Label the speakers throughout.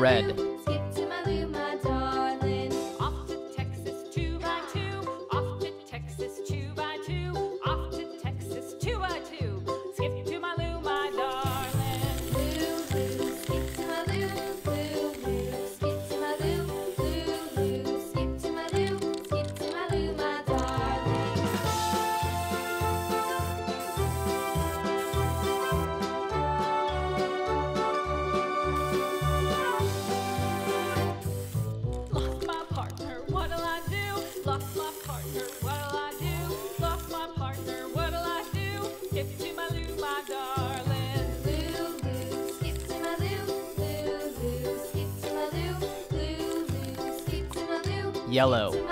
Speaker 1: Red.
Speaker 2: Yellow.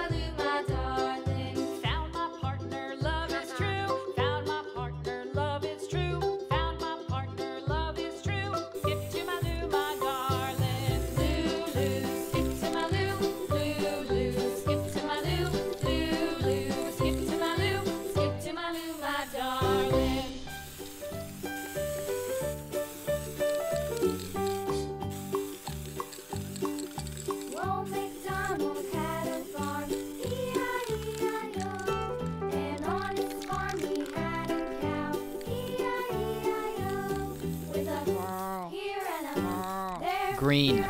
Speaker 2: Green.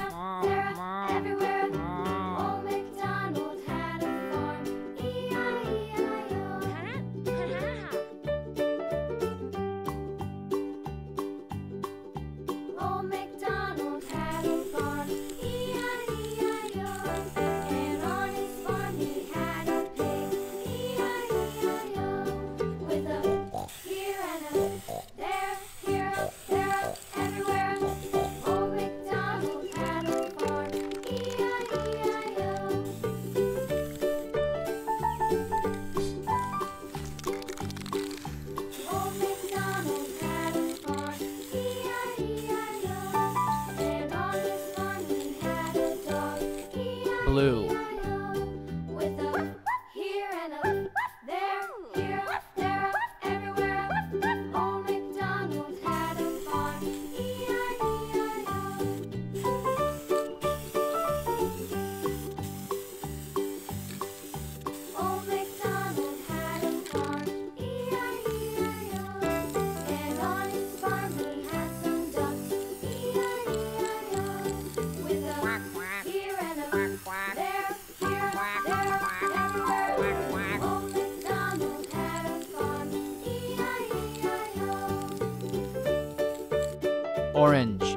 Speaker 2: Orange.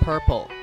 Speaker 3: Purple